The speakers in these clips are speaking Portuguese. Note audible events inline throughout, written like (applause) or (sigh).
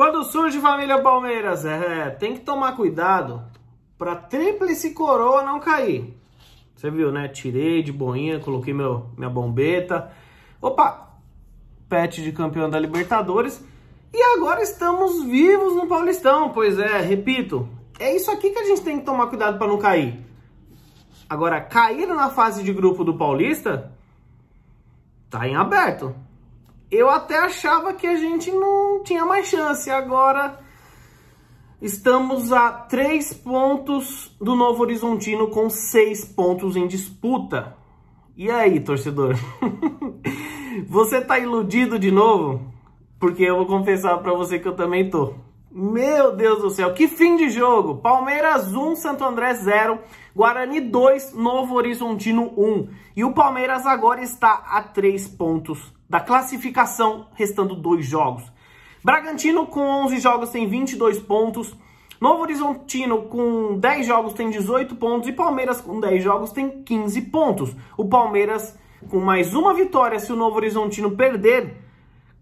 Quando surge família Palmeiras, é, tem que tomar cuidado para tríplice coroa não cair. Você viu, né? Tirei de boinha, coloquei meu, minha bombeta. Opa! Pet de campeão da Libertadores. E agora estamos vivos no Paulistão. Pois é, repito, é isso aqui que a gente tem que tomar cuidado para não cair. Agora, cair na fase de grupo do Paulista tá em aberto. Eu até achava que a gente não tinha mais chance. Agora estamos a três pontos do Novo Horizontino com seis pontos em disputa. E aí, torcedor? (laughs) você tá iludido de novo? Porque eu vou confessar para você que eu também tô. Meu Deus do céu, que fim de jogo! Palmeiras 1, Santo André 0, Guarani 2, Novo Horizontino 1. E o Palmeiras agora está a 3 pontos da classificação, restando dois jogos. Bragantino com 11 jogos tem 22 pontos. Novo Horizontino com 10 jogos tem 18 pontos. E Palmeiras com 10 jogos tem 15 pontos. O Palmeiras com mais uma vitória, se o Novo Horizontino perder,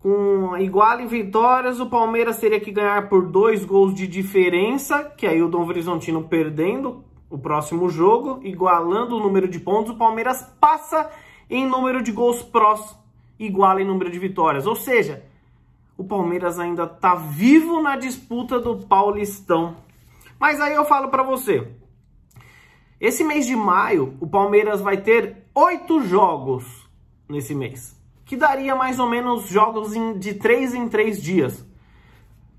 com igual em vitórias, o Palmeiras teria que ganhar por dois gols de diferença, que aí o Novo Horizontino perdendo o próximo jogo, igualando o número de pontos, o Palmeiras passa em número de gols prós igual em número de vitórias. Ou seja, o Palmeiras ainda está vivo na disputa do Paulistão. Mas aí eu falo para você, esse mês de maio, o Palmeiras vai ter oito jogos nesse mês, que daria mais ou menos jogos de três em três dias.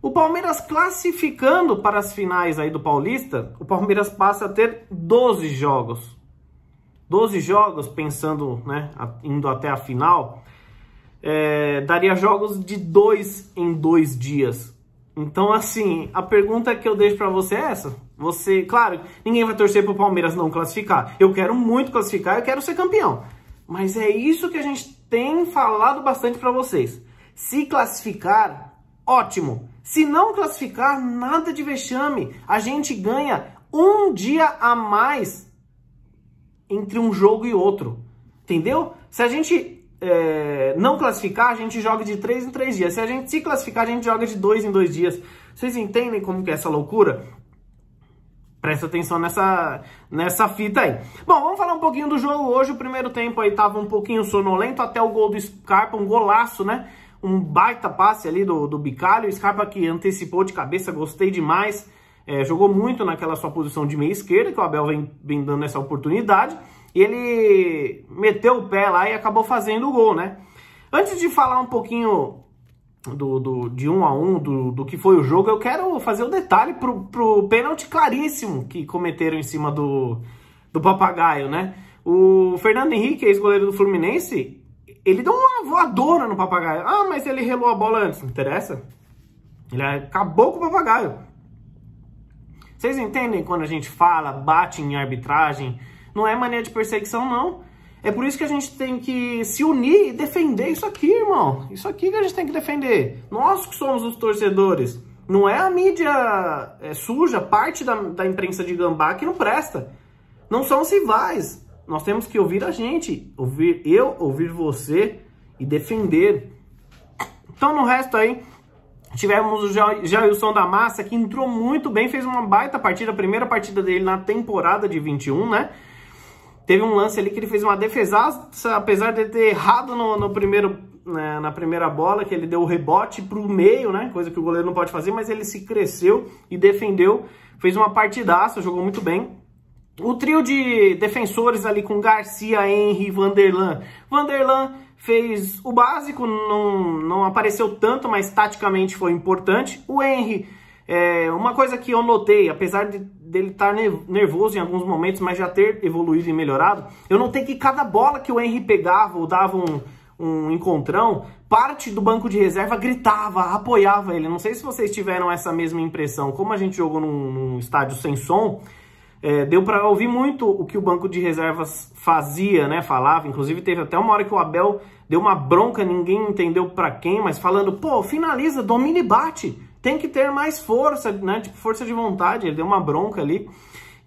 O Palmeiras classificando para as finais aí do Paulista, o Palmeiras passa a ter 12 jogos. 12 jogos, pensando, né, indo até a final, é, daria jogos de dois em dois dias. Então, assim, a pergunta que eu deixo para você é essa. Você, claro, ninguém vai torcer pro Palmeiras não classificar. Eu quero muito classificar, eu quero ser campeão. Mas é isso que a gente tem falado bastante para vocês. Se classificar, ótimo. Se não classificar, nada de vexame. A gente ganha um dia a mais entre um jogo e outro. Entendeu? Se a gente é, não classificar, a gente joga de 3 em 3 dias. Se a gente se classificar, a gente joga de 2 em 2 dias. Vocês entendem como que é essa loucura? Presta atenção nessa, nessa fita aí. Bom, vamos falar um pouquinho do jogo hoje. O primeiro tempo aí tava um pouquinho sonolento até o gol do Scarpa, um golaço, né? Um baita passe ali do, do Bicalho. O Scarpa que antecipou de cabeça, gostei demais. É, jogou muito naquela sua posição de meia esquerda, que o Abel vem, vem dando essa oportunidade. E ele meteu o pé lá e acabou fazendo o gol, né? Antes de falar um pouquinho do, do, de um a um do, do que foi o jogo, eu quero fazer o um detalhe pro, pro pênalti claríssimo que cometeram em cima do, do papagaio, né? O Fernando Henrique, ex-goleiro do Fluminense, ele deu uma voadora no papagaio. Ah, mas ele relou a bola antes, não interessa. Ele acabou com o papagaio. Vocês entendem quando a gente fala, bate em arbitragem, não é mania de perseguição, não. É por isso que a gente tem que se unir e defender isso aqui, irmão. Isso aqui que a gente tem que defender. Nós que somos os torcedores. Não é a mídia é, suja, parte da, da imprensa de gambá que não presta. Não são os rivais. Nós temos que ouvir a gente. Ouvir eu, ouvir você e defender. Então, no resto aí, tivemos o Jailson da Massa, que entrou muito bem, fez uma baita partida, a primeira partida dele na temporada de 21, né? Teve um lance ali que ele fez uma defesaça, apesar de ter errado no, no primeiro, né, na primeira bola, que ele deu o rebote para o meio, né? Coisa que o goleiro não pode fazer, mas ele se cresceu e defendeu. Fez uma partidaça, jogou muito bem. O trio de defensores ali com Garcia, Henry e Vanderlan. Vanderlan fez o básico, não, não apareceu tanto, mas taticamente foi importante. O Henry é, uma coisa que eu notei, apesar de, dele estar nervoso em alguns momentos, mas já ter evoluído e melhorado, eu notei que cada bola que o Henry pegava ou dava um, um encontrão, parte do banco de reserva gritava, apoiava ele. Não sei se vocês tiveram essa mesma impressão. Como a gente jogou num, num estádio sem som, é, deu para ouvir muito o que o banco de reservas fazia, né? Falava. Inclusive teve até uma hora que o Abel deu uma bronca, ninguém entendeu para quem, mas falando, pô, finaliza, domina e bate tem que ter mais força, né? Tipo, força de vontade. Ele deu uma bronca ali.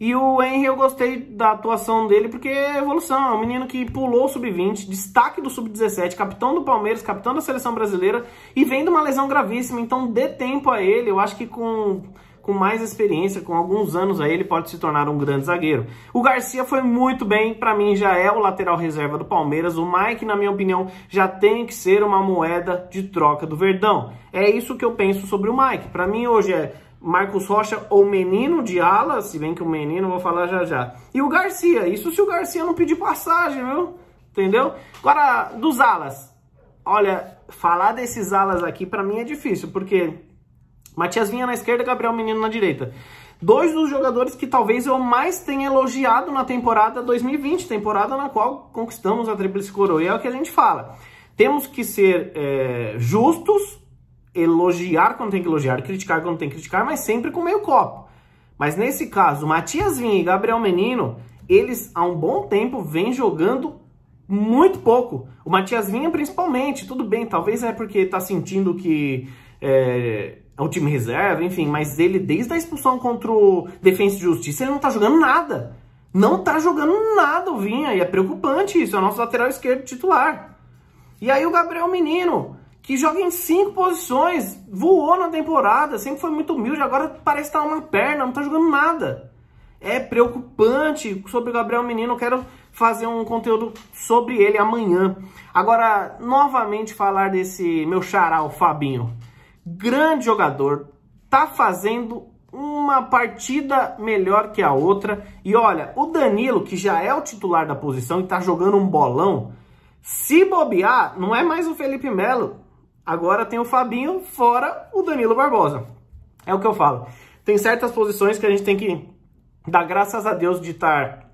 E o Henry eu gostei da atuação dele porque é evolução, é um menino que pulou o sub-20, destaque do sub-17, capitão do Palmeiras, capitão da seleção brasileira e vem de uma lesão gravíssima, então dê tempo a ele, eu acho que com com mais experiência, com alguns anos aí, ele pode se tornar um grande zagueiro. O Garcia foi muito bem, para mim já é o lateral reserva do Palmeiras. O Mike, na minha opinião, já tem que ser uma moeda de troca do Verdão. É isso que eu penso sobre o Mike. Para mim hoje é Marcos Rocha ou Menino de ala, se bem que o Menino vou falar já já. E o Garcia, isso se o Garcia não pedir passagem, viu? Entendeu? Agora, dos alas. Olha, falar desses alas aqui para mim é difícil, porque Matias Vinha na esquerda, Gabriel Menino na direita. Dois dos jogadores que talvez eu mais tenha elogiado na temporada 2020, temporada na qual conquistamos a Tríplice Coroa. E é o que a gente fala. Temos que ser é, justos, elogiar quando tem que elogiar, criticar quando tem que criticar, mas sempre com meio copo. Mas nesse caso, Matias Vinha e Gabriel Menino, eles há um bom tempo vêm jogando muito pouco. O Matias Vinha principalmente, tudo bem, talvez é porque está sentindo que é, é um time reserva, enfim, mas ele, desde a expulsão contra o Defensa e Justiça, ele não tá jogando nada. Não tá jogando nada o Vinha, e é preocupante isso, é o nosso lateral esquerdo titular. E aí o Gabriel Menino, que joga em cinco posições, voou na temporada, sempre foi muito humilde, agora parece estar uma perna, não tá jogando nada. É preocupante sobre o Gabriel Menino, quero fazer um conteúdo sobre ele amanhã. Agora, novamente falar desse meu xará, o Fabinho grande jogador, tá fazendo uma partida melhor que a outra. E olha, o Danilo, que já é o titular da posição e tá jogando um bolão, se bobear, não é mais o Felipe Melo. Agora tem o Fabinho fora o Danilo Barbosa. É o que eu falo. Tem certas posições que a gente tem que dar graças a Deus de estar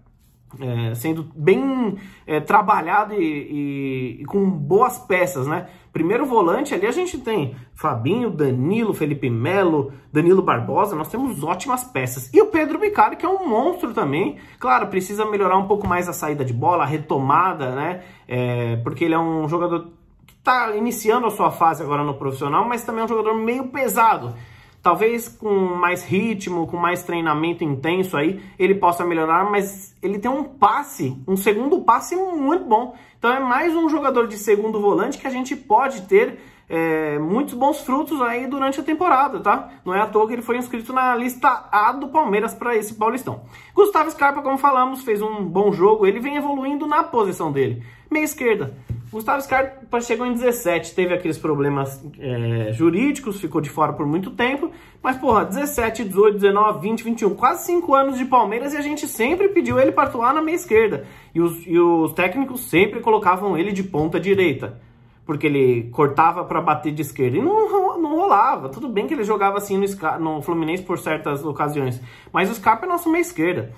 é, sendo bem é, trabalhado e, e, e, com boas peças, né? Primeiro volante ali a gente tem Fabinho, Danilo, Felipe Melo, Danilo Barbosa, nós temos ótimas peças. E o Pedro Bicari, que é um monstro também. Claro, precisa melhorar um pouco mais a saída de bola, a retomada, né? É, porque ele é um jogador que está iniciando a sua fase agora no profissional, mas também é um jogador meio pesado. Talvez com mais ritmo, com mais treinamento intenso aí, ele possa melhorar, mas ele tem um passe, um segundo passe muito bom. Então é mais um jogador de segundo volante que a gente pode ter é, muitos bons frutos aí durante a temporada, tá? Não é à toa que ele foi inscrito na lista A do Palmeiras para esse Paulistão. Gustavo Scarpa, como falamos, fez um bom jogo, ele vem evoluindo na posição dele. Meia esquerda, Gustavo Scarpa chegou em 17, teve aqueles problemas é, jurídicos, ficou de fora por muito tempo, mas porra, 17, 18, 19, 20, 21, quase 5 anos de Palmeiras e a gente sempre pediu ele para atuar na meia esquerda. E os, e os técnicos sempre colocavam ele de ponta direita, porque ele cortava para bater de esquerda e não, não rolava. Tudo bem que ele jogava assim no, no Fluminense por certas ocasiões, mas o Scarpa é nosso meia esquerda.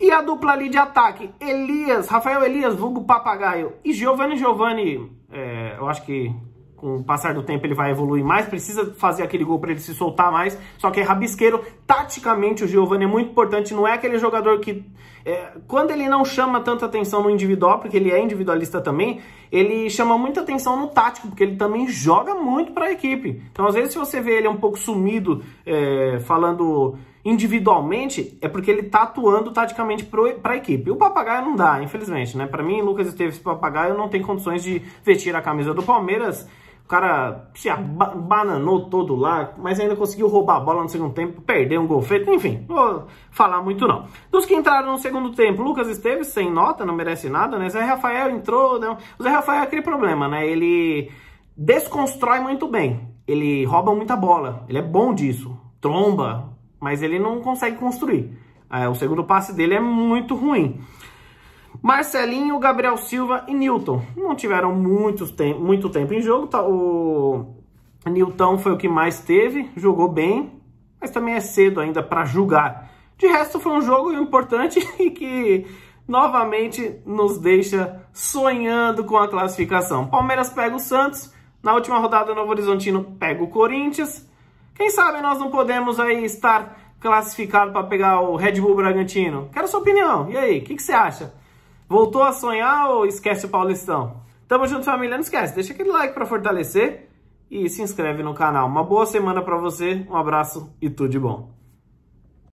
E a dupla ali de ataque, Elias, Rafael Elias, vulgo Papagaio e Giovanni Giovanni, é, eu acho que com o passar do tempo ele vai evoluir mais, precisa fazer aquele gol para ele se soltar mais, só que é rabisqueiro, taticamente o Giovanni é muito importante, não é aquele jogador que, é, quando ele não chama tanta atenção no individual, porque ele é individualista também, ele chama muita atenção no tático, porque ele também joga muito para a equipe, então às vezes se você vê ele um pouco sumido, é, falando individualmente, é porque ele tá atuando taticamente para a equipe. O papagaio não dá, infelizmente, né? Para mim, Lucas Esteves papagaio não tem condições de vestir a camisa do Palmeiras. O cara se bananou todo lá, mas ainda conseguiu roubar a bola no segundo tempo, perder um gol feito, enfim, não vou falar muito não. Dos que entraram no segundo tempo, Lucas Esteves, sem nota, não merece nada, né? Zé Rafael entrou, né? O Zé Rafael é aquele problema, né? Ele desconstrói muito bem, ele rouba muita bola, ele é bom disso, tromba, mas ele não consegue construir. É, o segundo passe dele é muito ruim. Marcelinho, Gabriel Silva e Newton não tiveram muitos te muito tempo em jogo. Tá? O Newton foi o que mais teve, jogou bem, mas também é cedo ainda para julgar. De resto, foi um jogo importante (laughs) e que novamente nos deixa sonhando com a classificação. Palmeiras pega o Santos, na última rodada Novo Horizontino pega o Corinthians, quem sabe nós não podemos aí estar classificado para pegar o Red Bull Bragantino? Quero sua opinião. E aí, o que, que você acha? Voltou a sonhar ou esquece o Paulistão? Tamo junto, família. Não esquece, deixa aquele like para fortalecer e se inscreve no canal. Uma boa semana para você, um abraço e tudo de bom.